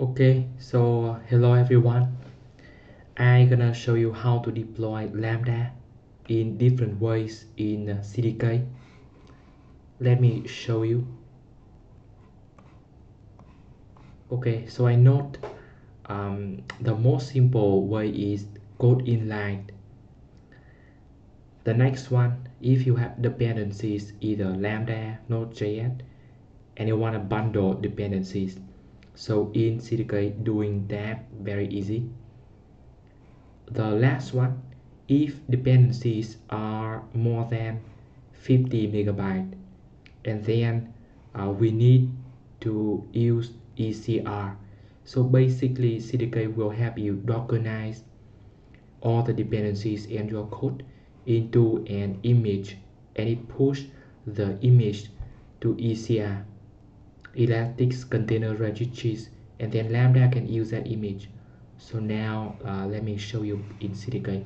okay so hello everyone. I'm gonna show you how to deploy Lambda in different ways in CDK let me show you. Okay so I note um, the most simple way is code inline. The next one if you have dependencies either lambda node.js and you want to bundle dependencies so in CDK doing that very easy. The last one if dependencies are more than 50 megabyte and then uh, we need to use ECR so basically CDK will help you dockerize all the dependencies in your code into an image and it push the image to ECR elastic container registries and then lambda can use that image. So now uh, let me show you in CDK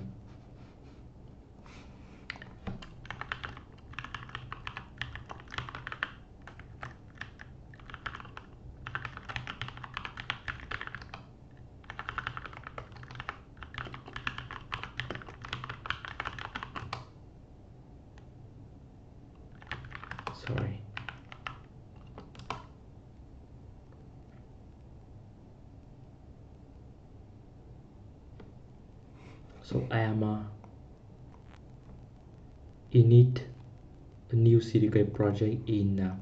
sorry so I am a init a new CDK project in uh,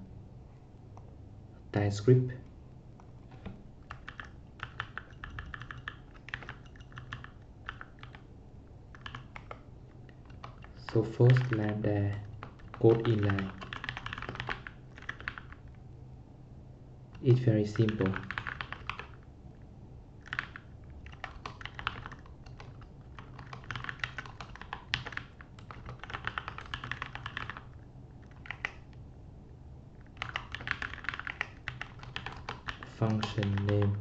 TypeScript. So first lambda code inline it's very simple function name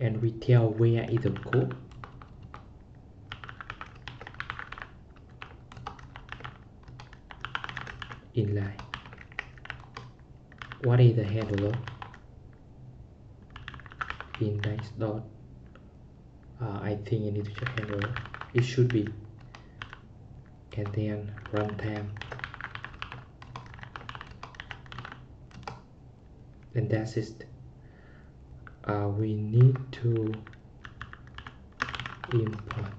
and we tell where is the code inline. What is the handler index dot. Uh, I think I need to check handler it should be. And then runtime. And that's it uh, we need to import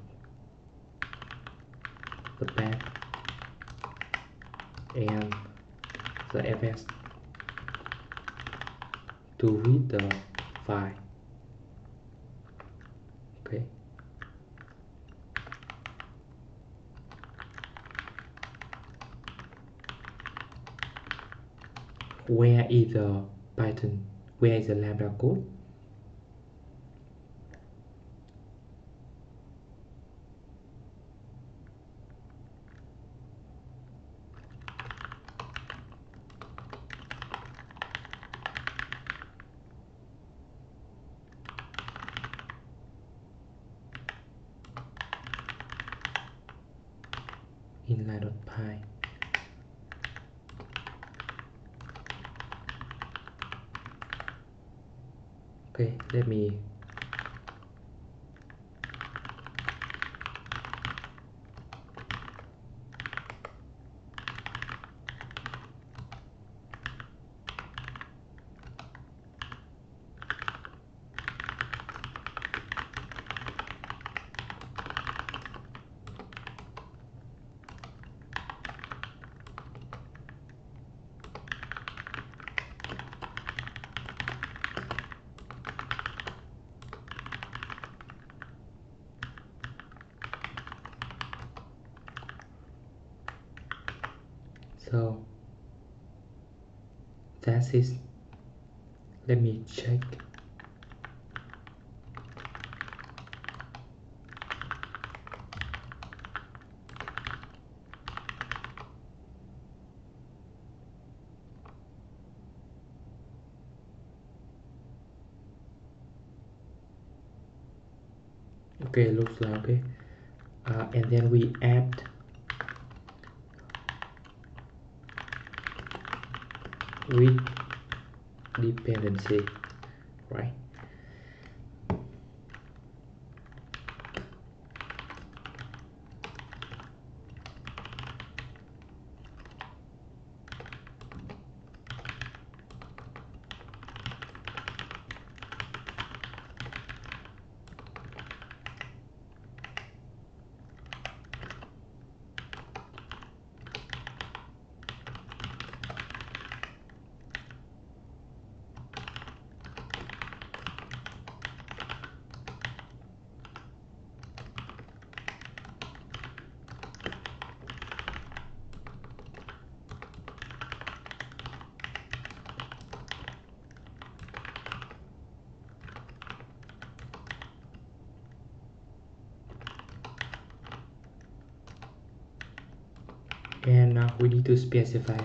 the path and the fs to read the file. Okay? Where is the python where is the lambda code inline.py okay let me so that's it. Let me check. Okay looks like okay uh, and then we add with dependency right we need to specify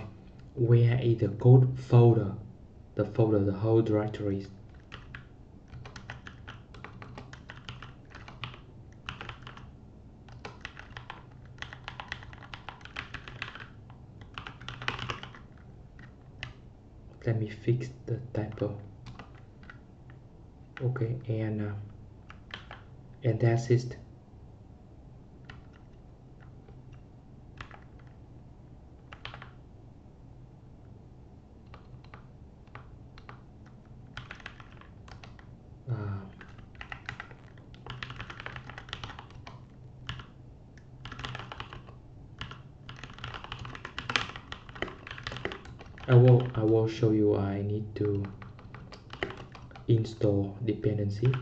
where is the code folder the folder the whole directories let me fix the typo. Okay and uh, and that's it I will I will show you I need to install dependency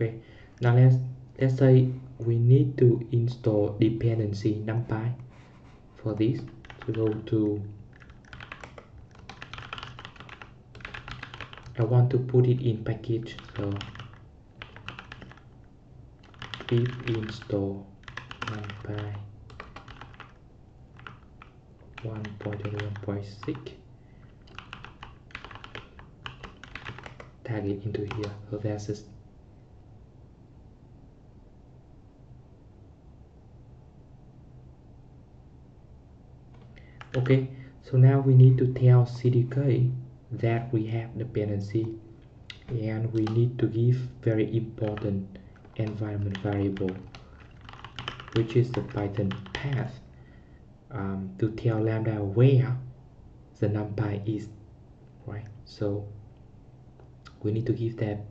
okay now let's let's say we need to install dependency numpy for this to go to I want to put it in package so pip install numpy 1.21.6 tag it into here. So that's okay so now we need to tell CDK that we have dependency and we need to give very important environment variable which is the python path um, to tell lambda where the numpy is right? So we need to give that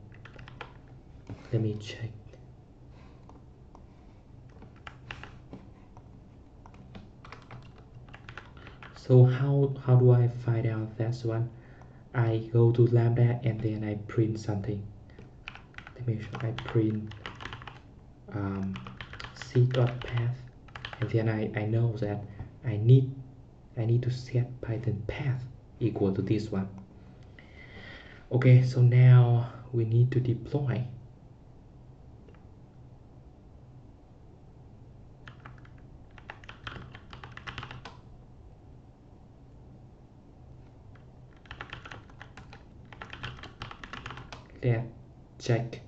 let me check so how how do I find out that one? I go to lambda and then I print something. Let me show I print um, sys dot path. And then I, I know that I need I need to set python path equal to this one. Okay so now we need to deploy check.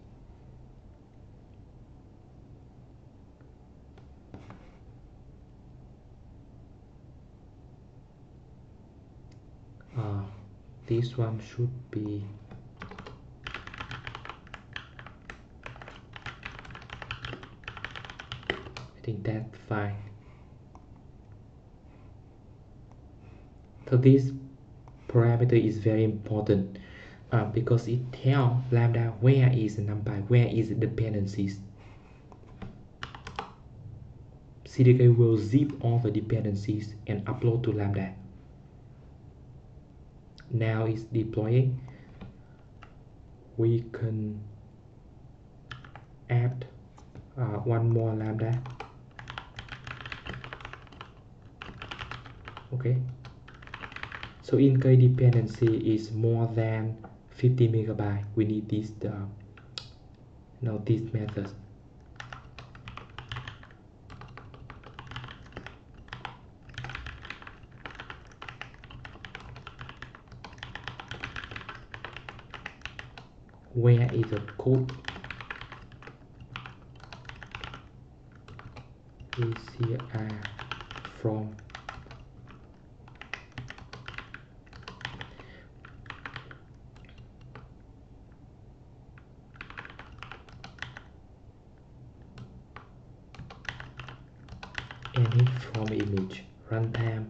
Uh, this one should be I think that's fine. So this parameter is very important uh, because it tells lambda where is the number where is the dependencies. CDK will zip all the dependencies and upload to lambda. Now it's deploying. We can add uh, one more lambda. Okay. So in case dependency is more than 50 megabyte we need this uh, now this method. Where is the code? ECR from any from image. Runtime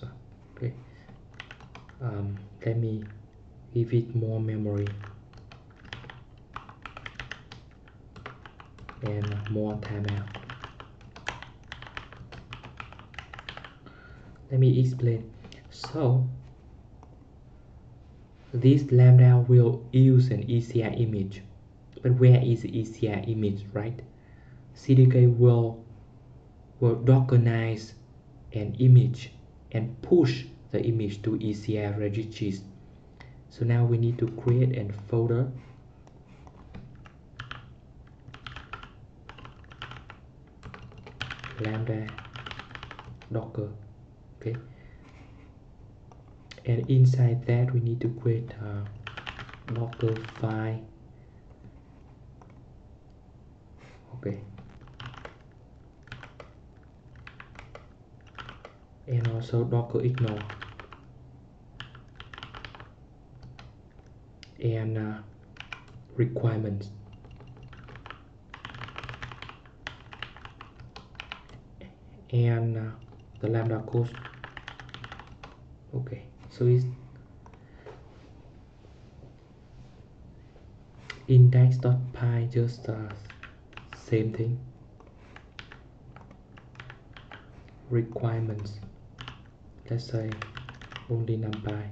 one okay. Um, let me give it more memory. And more timeout let me explain. So this lambda will use an ECR image but where is the ECR image right? CDK will will dockerize an image and push the image to ECR registries. So now we need to create a folder. Lambda docker okay? And inside that we need to create a docker file okay. And also docker ignore. And uh, requirements. And uh, the lambda code okay so it's index.py just uh, same thing. Requirements. Let's say only numpy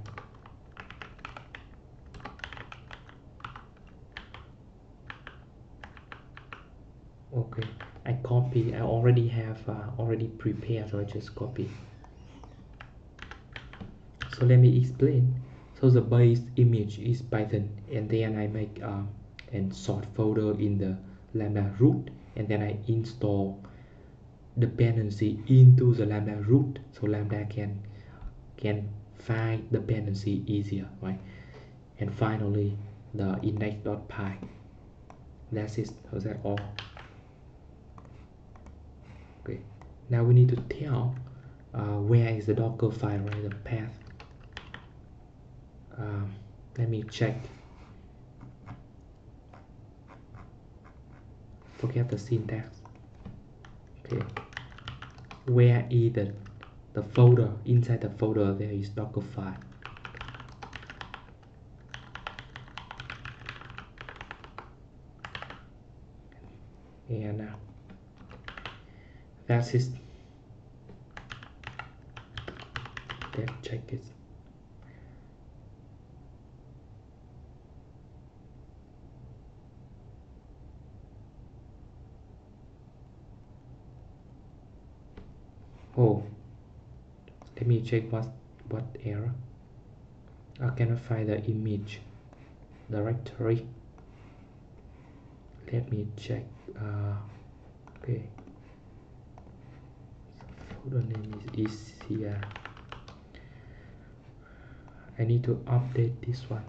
okay I copy I already have uh, already prepared so I just copy. So let me explain. So the base image is Python and then I make uh, and sort folder in the lambda root and then I install dependency into the lambda root so lambda can can find dependency easier right? And finally the index.py that's it so that all? Okay now we need to tell uh, where is the docker file right? The path. Um, let me check forget the syntax. Okay. Where is the, the folder inside the folder there is docker file. And now. That's it. Let's check it oh let me check what what error. I cannot find the image directory. Let me check uh, okay. Folder name is, is here I need to update this one.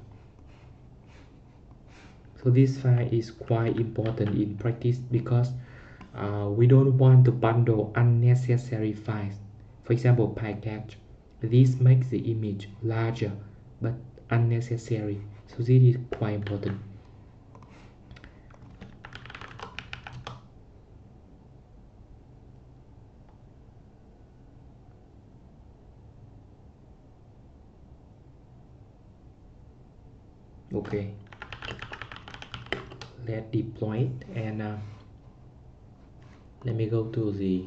So this file is quite important in practice because uh, we don't want to bundle unnecessary files. For example PyCache this makes the image larger but unnecessary. So this is quite important. Okay. Let's deploy it and uh, let me go to the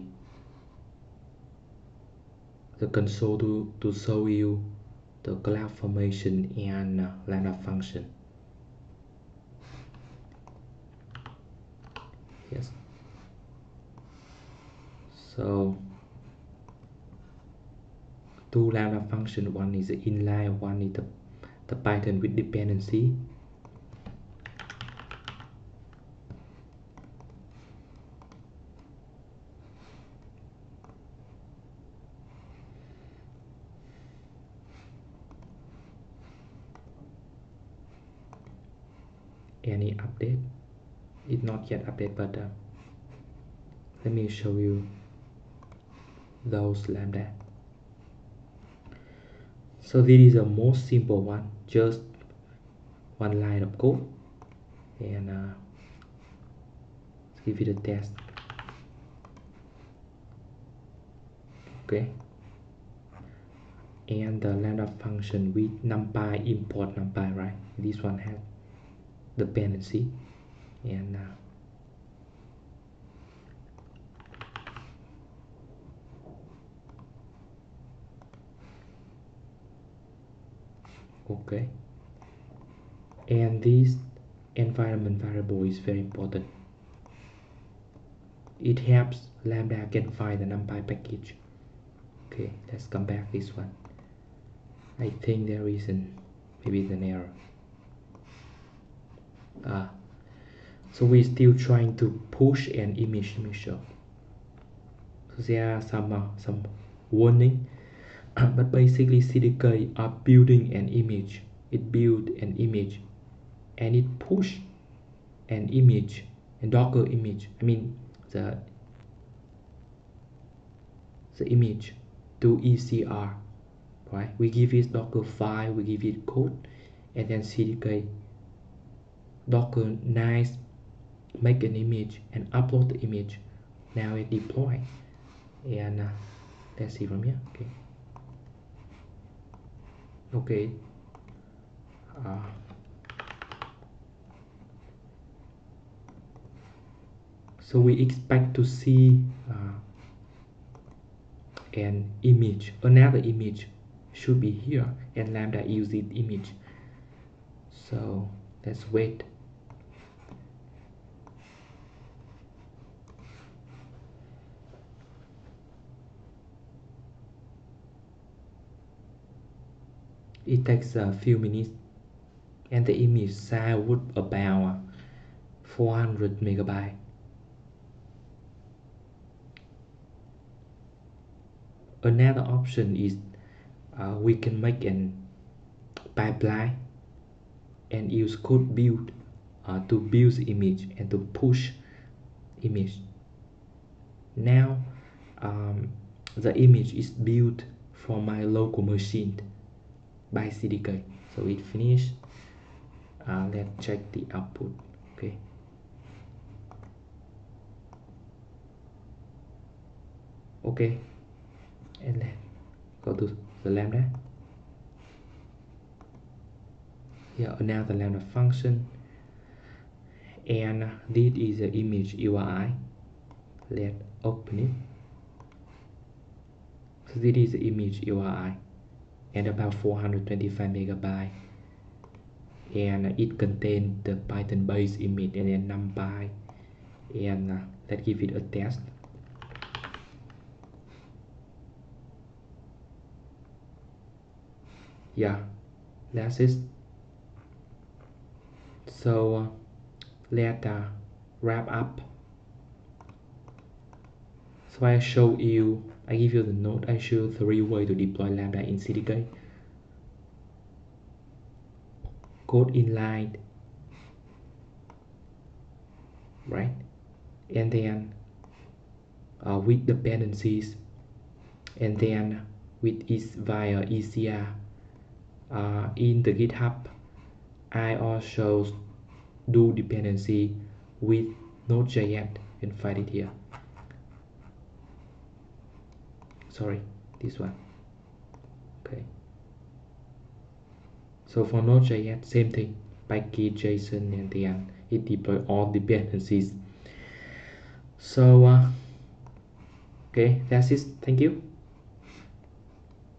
the console to, to show you the cloud formation and uh, lambda function. Yes. So two lambda function one is the inline one is the the Python with dependency any update? It's not yet update but uh, let me show you those lambda. So this is the most simple one just one line of code. And uh, give it a test. Okay. And the lambda function with numpy import numpy right? This one has dependency. And uh, okay. And this environment variable is very important. It helps lambda can find the numpy package. Okay let's come back this one. I think there is an maybe an error ah. So we're still trying to push an image show so there are some uh, some warning. But basically CDK are building an image. It build an image. And it push an image a docker image. I mean the the image to ECR right we give it docker file we give it code and then CDK docker nice make an image and upload the image. Now it deploy. And uh, let's see from here. Okay. Okay. Uh, so we expect to see uh, an image. Another image should be here and lambda use uses image. So let's wait it takes a few minutes and the image size would about 400 megabyte another option is uh, we can make an pipeline and use code build uh, to build image and to push image. Now um, the image is built for my local machine by CDK so it finished. Uh, let's check the output. Okay. Okay. And let's go to the lambda. Here now the lambda function. And this is the image URI let's open it. So this is the image URI and about 425 megabyte. And it contains the python based image and then numpy. And uh, let's give it a test. Yeah that's it. So uh, let uh, wrap up. So I show you I give you the note. I show three way to deploy Lambda in CDK code inline. Right? And then uh, with dependencies. And then with is via ECR uh, in the GitHub I also do dependency with Node.js and find it here sorry this one. Okay. So for Node.js same thing. Package JSON and then it deploy all dependencies. So uh, okay that's it. Thank you